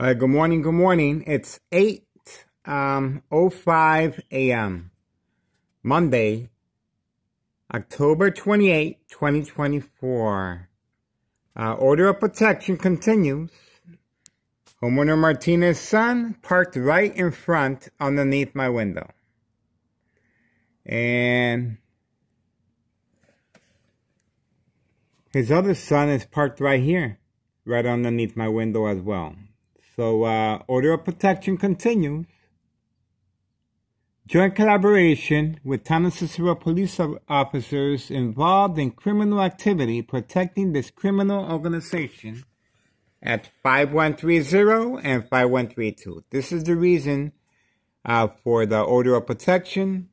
Uh, good morning, good morning. It's 8 um, 05 a.m. Monday, October 28, 2024. Uh, order of protection continues. Homeowner Martinez's son parked right in front underneath my window. And his other son is parked right here, right underneath my window as well. So, uh, order of protection continues. Joint collaboration with Town Cicero police officers involved in criminal activity protecting this criminal organization at 5130 and 5132. This is the reason uh, for the order of protection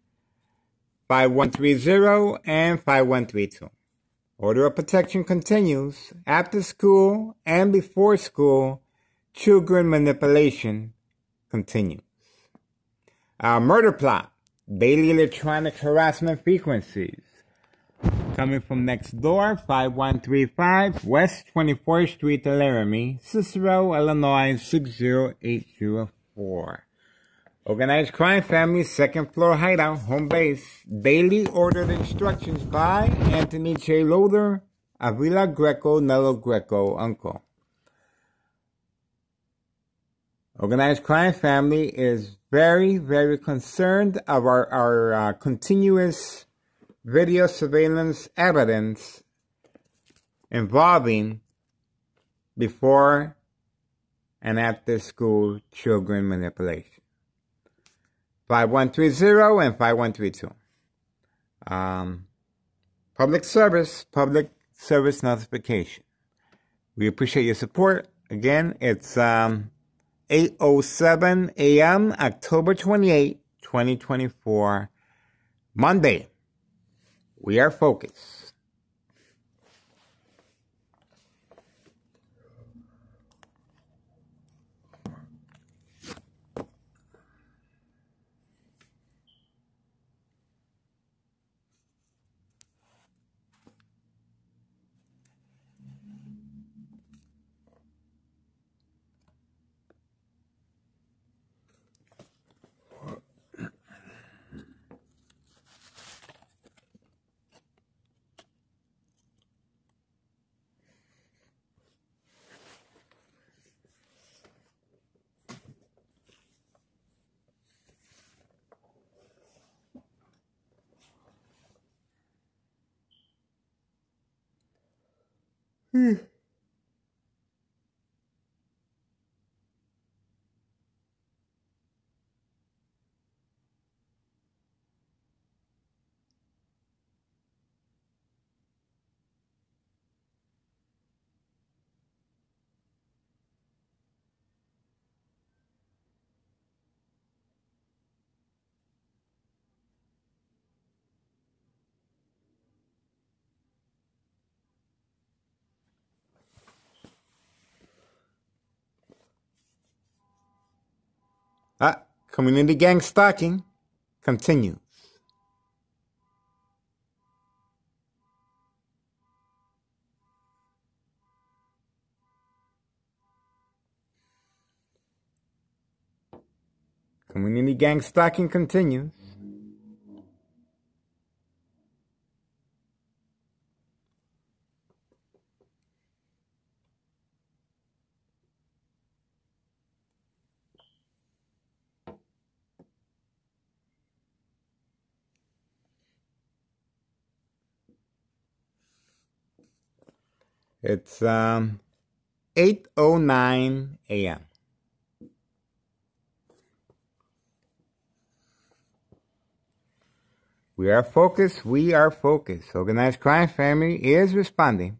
5130 and 5132. Order of protection continues after school and before school children manipulation continues. Our murder plot, daily electronic harassment frequencies. Coming from next door, 5135 West 24th Street, Laramie, Cicero, Illinois 60804. Organized crime family, second floor hideout, home base. Daily ordered instructions by Anthony J. Loader, Avila Greco, Nello Greco, uncle. Organized crime family is very, very concerned our, our uh, continuous video surveillance evidence involving before and after school children manipulation. 5130 and 5132. Um, public service, public service notification. We appreciate your support. Again, it's um, 8.07 a.m., October 28, 2024, Monday. We are focused. Hmm. Ah, community gang stalking continues. Community gang stalking continues. It's um, 8.09 a.m. We are focused. We are focused. Organized crime family is responding.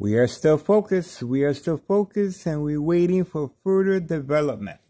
We are still focused. We are still focused and we're waiting for further development.